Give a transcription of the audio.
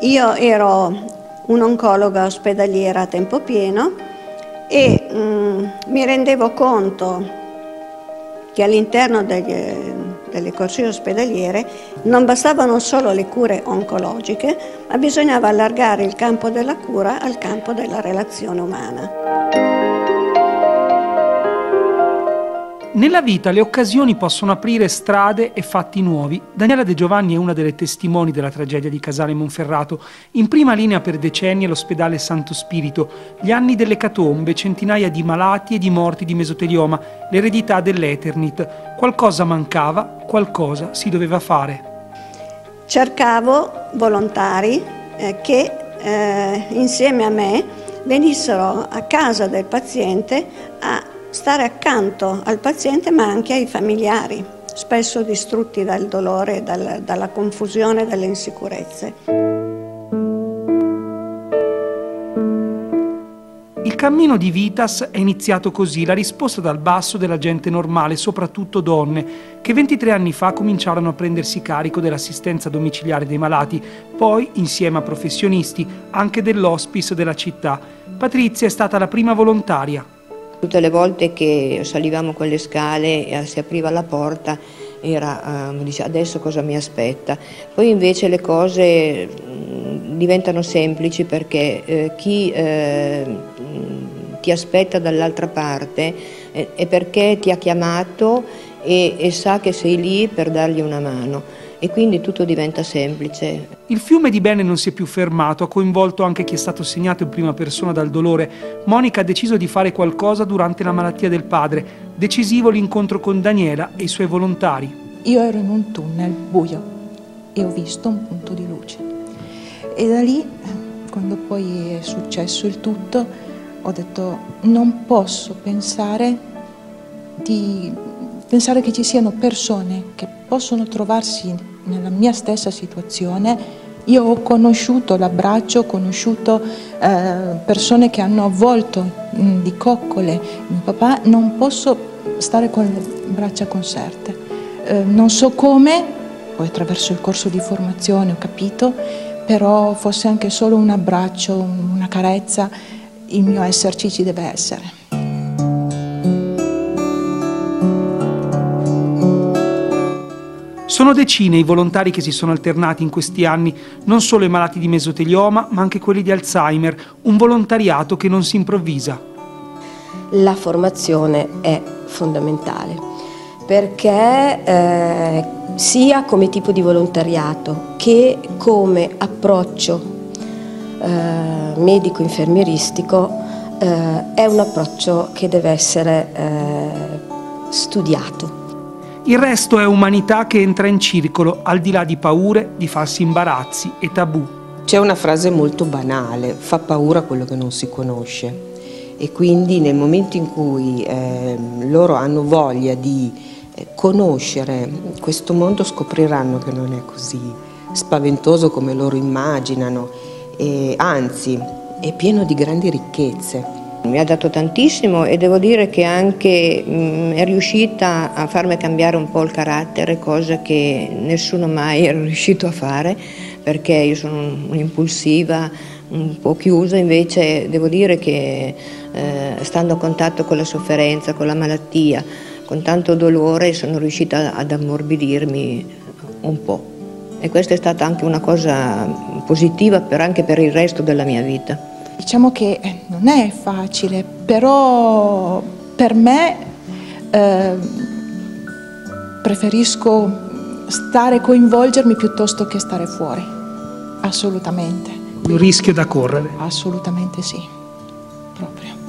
Io ero un'oncologa ospedaliera a tempo pieno e mm, mi rendevo conto che all'interno delle corsie ospedaliere non bastavano solo le cure oncologiche, ma bisognava allargare il campo della cura al campo della relazione umana. Nella vita le occasioni possono aprire strade e fatti nuovi. Daniela De Giovanni è una delle testimoni della tragedia di Casale Monferrato. In prima linea per decenni l'ospedale Santo Spirito, gli anni delle catombe, centinaia di malati e di morti di mesotelioma, l'eredità dell'Eternit. Qualcosa mancava, qualcosa si doveva fare. Cercavo volontari eh, che eh, insieme a me venissero a casa del paziente a stare accanto al paziente ma anche ai familiari, spesso distrutti dal dolore, dal, dalla confusione, dalle insicurezze. Il cammino di Vitas è iniziato così, la risposta dal basso della gente normale, soprattutto donne, che 23 anni fa cominciarono a prendersi carico dell'assistenza domiciliare dei malati, poi, insieme a professionisti, anche dell'hospice della città. Patrizia è stata la prima volontaria, Tutte le volte che salivamo quelle scale e si apriva la porta era, uh, dice, adesso cosa mi aspetta. Poi invece le cose mh, diventano semplici perché eh, chi eh, ti aspetta dall'altra parte eh, è perché ti ha chiamato e, e sa che sei lì per dargli una mano e quindi tutto diventa semplice. Il fiume di bene non si è più fermato, ha coinvolto anche chi è stato segnato in prima persona dal dolore. Monica ha deciso di fare qualcosa durante la malattia del padre. Decisivo l'incontro con Daniela e i suoi volontari. Io ero in un tunnel buio e ho visto un punto di luce. E da lì, quando poi è successo il tutto, ho detto non posso pensare di pensare che ci siano persone che possono trovarsi nella mia stessa situazione io ho conosciuto l'abbraccio, ho conosciuto eh, persone che hanno avvolto mh, mm, di coccole mio papà, non posso stare con le braccia conserte. Eh, non so come, poi attraverso il corso di formazione ho capito, però fosse anche solo un abbraccio, una carezza, il mio esserci ci deve essere. Sono decine i volontari che si sono alternati in questi anni, non solo i malati di mesotelioma, ma anche quelli di Alzheimer, un volontariato che non si improvvisa. La formazione è fondamentale perché eh, sia come tipo di volontariato che come approccio eh, medico-infermieristico eh, è un approccio che deve essere eh, studiato. Il resto è umanità che entra in circolo, al di là di paure, di falsi imbarazzi e tabù. C'è una frase molto banale, fa paura quello che non si conosce e quindi nel momento in cui eh, loro hanno voglia di eh, conoscere questo mondo scopriranno che non è così spaventoso come loro immaginano e anzi è pieno di grandi ricchezze. Mi ha dato tantissimo e devo dire che anche mh, mm, è riuscita a farmi cambiare un po' il carattere, cosa che nessuno mai era riuscito a fare, perché io sono un'impulsiva, un po' chiusa, invece devo dire che eh, stando a contatto con la sofferenza, con la malattia, con tanto dolore, sono riuscita ad ammorbidirmi un po'. E questa è stata anche una cosa positiva per, anche per il resto della mia vita. Diciamo che eh, non è facile, però per me eh, preferisco stare, coinvolgermi piuttosto che stare fuori, assolutamente. Un rischio da correre? Assolutamente sì, proprio.